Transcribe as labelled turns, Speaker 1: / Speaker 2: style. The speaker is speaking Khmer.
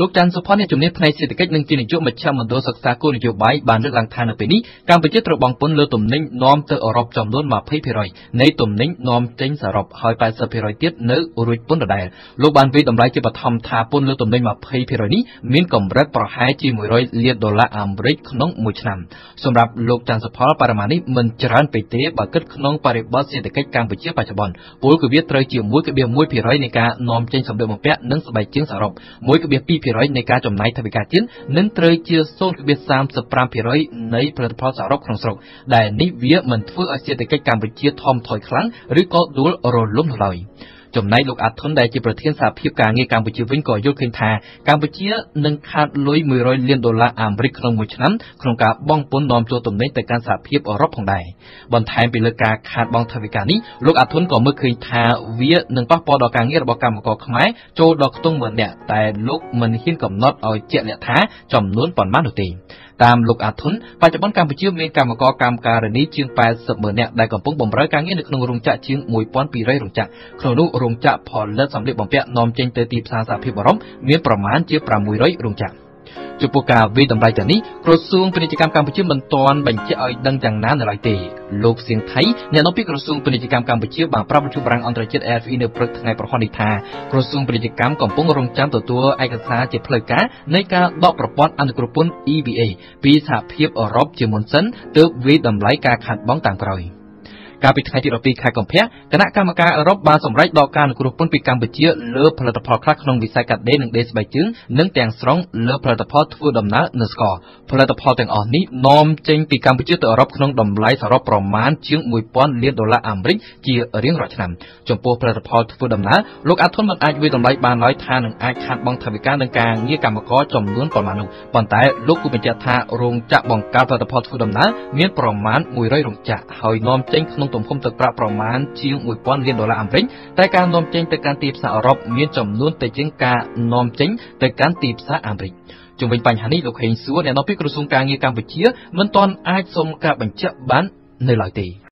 Speaker 1: លោកច័ន្ទសុផាន់អ្នកជំនាញផ្នែកសេដ្ឋកិច្ចនិងជានាយកមជ្ឈមណ្ឌលសិក្សាគោលនយោបាយបានលើកឡើងថានៅពេលនេះកម្ពុជាត្រូវបង់ពន្ធលើទំនិញនាំទៅអឺរ៉ុបចំនួន20%នៃទំនិញនាំចេញសរុបហើយ80%ទៀតនៅរួចពន្ធដដែលលោកបានវិតម្លៃជាបឋមថាពន្ធលើទំនិញ20%នេះមានកម្រិតប្រហែលជា100លានដុល្លារអាមេរិកក្នុងមួយឆ្នាំសម្រាប់លោកច័ន្ទសុផលបរិមាណនេះមិនច្រើនពេកទេបើគិតក្នុងបរិបទសេដ្ឋកិច្ចកម្ពុជាបច្ចុប្បន្នពលគឺវាត្រូវជា1.1%នៃការនាំចេញសម្ភារៈបំពាក់និងស្បែកជើងសរុប1.2%នៃការចំណាយថវិកាជាតិនិងត្រូវជា0.35%នៃផលិតផលសរុបក្នុងស្រុកដែលនេះវាមិនធ្វើឲ្យសេដ្ឋកិច្ចកម្ពុជាថមថយខ្លាំងឬក៏ដួលរលំនោះឡើយ។ ចំណែកលោកអាធុនដែលជាប្រធានសហភាពការងារកម្ពុជាវិញក៏យល់ឃើញថាកម្ពុជានឹងខាតលុយ100លានដុល្លារអាមេរិកក្នុងមួយឆ្នាំក្នុងការបង់ពន្ធនាំចូលទំនិញទៅកាន់សហភាពអឺរ៉ុបផងដែរបន្ថែមពីលើការខាតបង់ថវិកានេះលោកអាធុនក៏មើលឃើញថាវានឹងប៉ះពាល់ដល់ការងាររបស់កម្មករខ្មែរចូលដល់ខ្ទង់10000នាក់តែលោកមិនហ៊ានកំណត់ឲ្យជាក់លាក់ថាចំនួនប៉ុន្មាននោះទេ តាមលោកអាធុនបច្ចុប្បន្នកម្ពុជាមានកម្មករកម្មការិនីជាង80ម៉ឺននាក់ដែលកំពុងបម្រើការងារនៅក្នុងរោងចក្រជាង1200រោងចក្រក្នុងនោះរោងចក្រផលិតសម្ភារបំពាក់នាំចេញទៅទីផ្សារសហភាពអឺរ៉ុបមានប្រមាណជា600រោងចក្រ ចំពោះការវិតម្លៃទាំងនេះក្រសួងពាណិជ្ជកម្មកម្ពុជាមិនទាន់បញ្ជាក់ឲ្យដឹងយ៉ាងណានៅឡើយទេលោកសៀងថៃអ្នកនាំពាក្យក្រសួងពាណិជ្ជកម្មកម្ពុជាបានប្រាប់វិទ្យុបារាំងអន្តរជាតិ AFE នៅព្រឹកថ្ងៃប្រហោះនេះថាក្រសួងពាណិជ្ជកម្មកំពុងរងចាំទទួលឯកសារជាផ្លូវការនៃការដកប្រព័ន្ធអន្តរពន្ធ EBA ពីសហភាពអឺរ៉ុបជាមុនសិនទើបវិតម្លៃការខាតបង់តាមក្រោយ។ កាលពីថ្ងៃទី12ខែកុម្ភៈគណៈកម្មការអឺរ៉ុបបានសម្រេចដកការអនុគ្រោះពន្ធពីកម្ពុជាលើផលិតផលខ្លះក្នុងវិស័យកាត់ដេរនិងដេរស្បែកជើងនិងទាំងស្រុងលើផលិតផលធ្វើដំណើរនៅស្ករផលិតផលទាំងអស់នេះនាំចេញពីកម្ពុជាទៅអឺរ៉ុបក្នុងតម្លៃសរុបប្រមាណជាង1000លានដុល្លារអាមេរិកជារៀងរាល់ឆ្នាំចំពោះផលិតផលធ្វើដំណើរលោកអាធុនមិនអាចវិតម្លៃបានឡើយថានឹងអាចខាតបង់ថវិកានឹងការងារកម្មករចំនួនប៉ុន្មាននោះប៉ុន្តែលោកគូបញ្ជាក់ថារោងចក្របង្កើតផលិតផលធ្វើដំណើរមានប្រមាណ100រោងចក្រហើយនាំចេញក្នុងទំហំទឹកប្រាក់ប្រមាណជាង1000លានដុល្លារអាមេរិកតែការនាំចេញទៅកាន់ទីផ្សារអឺរ៉ុបមានចំនួនតិចជាងការនាំចេញទៅកាន់ទីផ្សារអាមេរិកជុំវិញបញ្ហានេះលោកហេងសួរអ្នកនាំពាក្យក្រសួងការងារកម្ពុជាមិនទាន់អាចសុំការបញ្ជាក់បាននៅឡើយទេ